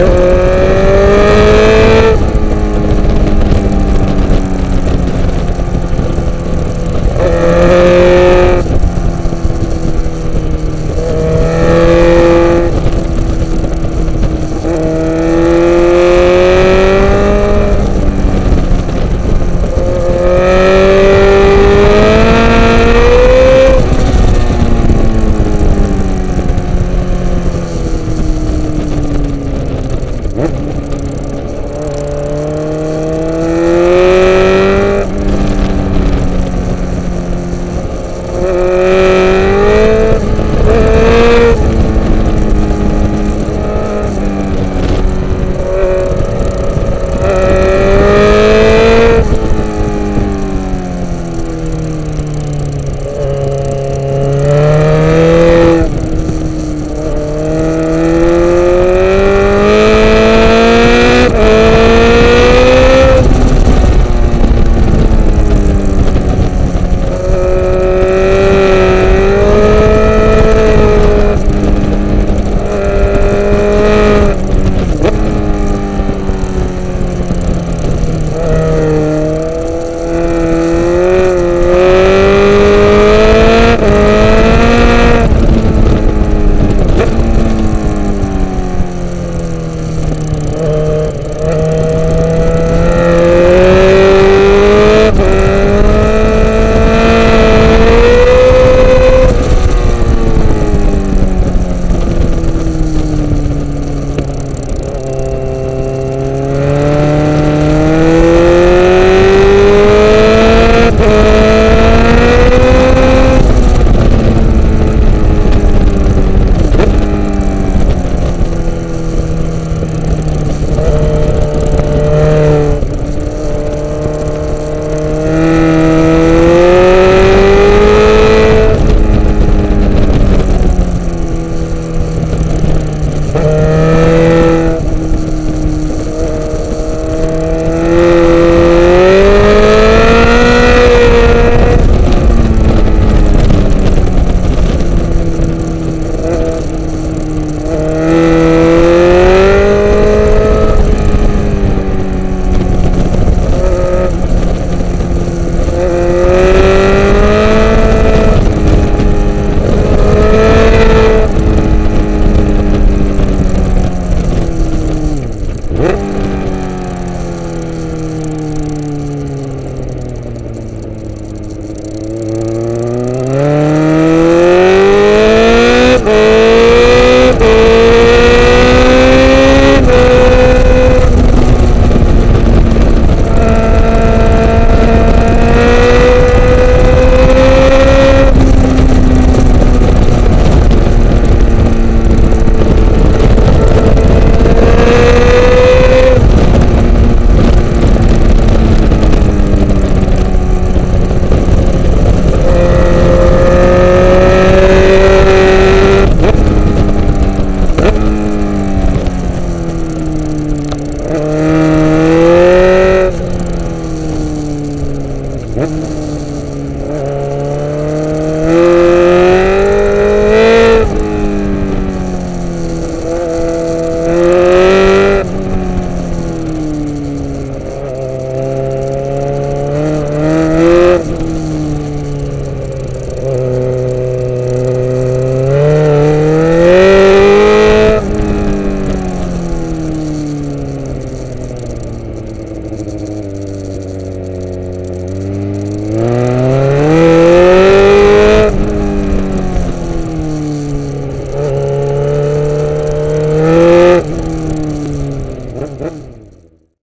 Uh...